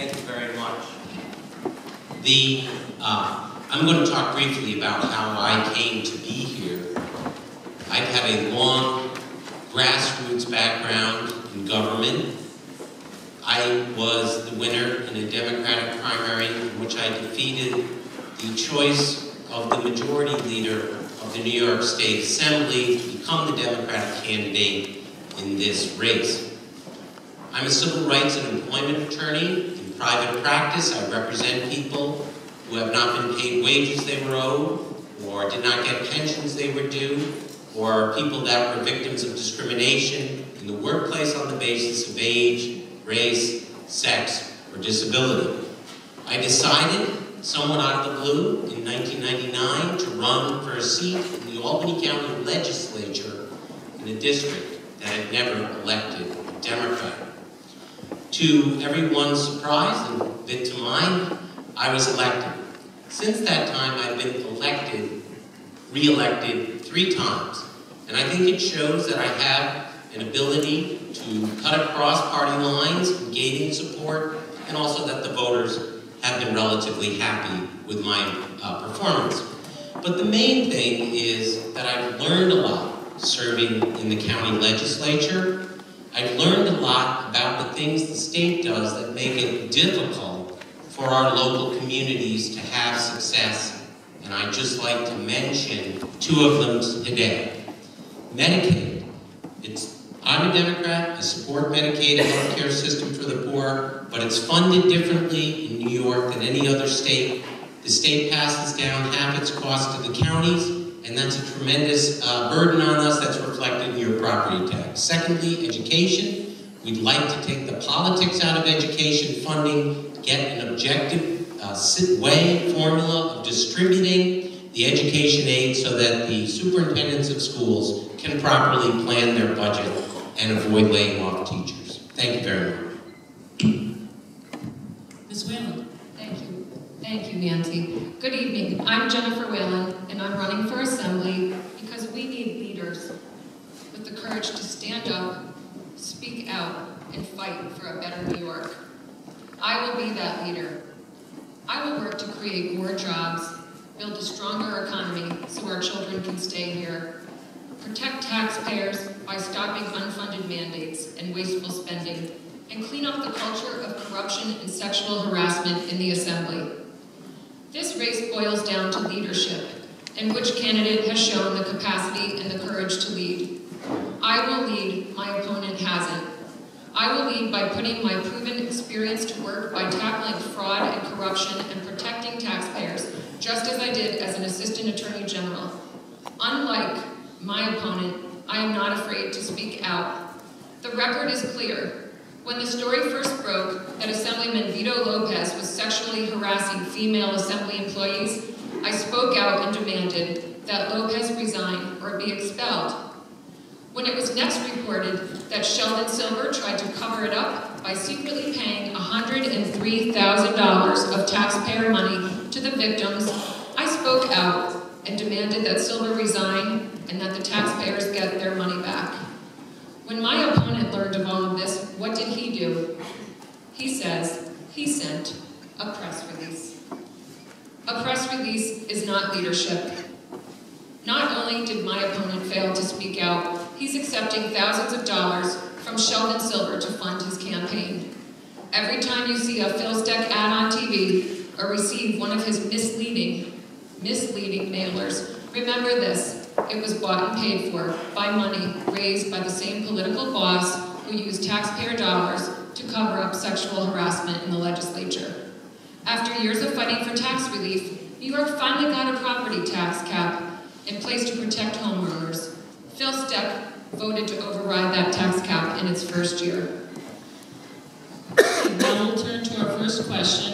Thank you very much. The, uh, I'm going to talk briefly about how I came to be here. I've had a long grassroots background in government. I was the winner in a Democratic primary in which I defeated the choice of the majority leader of the New York State Assembly to become the Democratic candidate in this race. I'm a civil rights and employment attorney. Private practice, I represent people who have not been paid wages they were owed, or did not get pensions they were due, or people that were victims of discrimination in the workplace on the basis of age, race, sex, or disability. I decided, somewhat out of the blue, in 1999 to run for a seat in the Albany County Legislature in a district that had never elected a Democrat. To everyone's surprise, and bit to mine, I was elected. Since that time, I've been elected, re-elected three times. And I think it shows that I have an ability to cut across party lines, gaining support, and also that the voters have been relatively happy with my uh, performance. But the main thing is that I've learned a lot serving in the county legislature. I've learned a lot about the things the state does that make it difficult for our local communities to have success. And I'd just like to mention two of them today. Medicaid. It's, I'm a Democrat, I support Medicaid, a healthcare system for the poor, but it's funded differently in New York than any other state. The state passes down half its cost to the counties, and that's a tremendous uh, burden on us that's reflected in your property tax. Secondly, education. We'd like to take the politics out of education funding, get an objective uh, way, formula of distributing the education aid so that the superintendents of schools can properly plan their budget and avoid laying off teachers. Thank you very much. Ms. Whalen. Thank you. Thank you, Nancy. Good evening. I'm Jennifer Whalen, and I'm running for Assembly because we need leaders with the courage to stand up, speak out, and fight for a better New York. I will be that leader. I will work to create more jobs, build a stronger economy so our children can stay here, protect taxpayers by stopping unfunded mandates and wasteful spending, and clean up the culture of corruption and sexual harassment in the Assembly. This race boils down to leadership, and which candidate has shown the capacity and the courage to lead. I will lead, my opponent hasn't. I will lead by putting my proven experience to work by tackling fraud and corruption and protecting taxpayers, just as I did as an Assistant Attorney General. Unlike my opponent, I am not afraid to speak out. The record is clear. When the story first broke that Assemblyman Vito Lopez sexually harassing female Assembly employees, I spoke out and demanded that Lopez resign or be expelled. When it was next reported that Sheldon Silver tried to cover it up by secretly paying $103,000 of taxpayer money to the victims, I spoke out and demanded that Silver resign and that the taxpayers get their money back. When my opponent learned of all of this, what did he do? He says he sent a press release. A press release is not leadership. Not only did my opponent fail to speak out, he's accepting thousands of dollars from Sheldon Silver to fund his campaign. Every time you see a Phil Steck ad on TV or receive one of his misleading, misleading mailers, remember this, it was bought and paid for by money raised by the same political boss who used taxpayer dollars to cover up sexual harassment in the legislature. After years of fighting for tax relief, New York finally got a property tax cap in place to protect homeowners. Phil Steck voted to override that tax cap in its first year. Now we'll turn to our first question.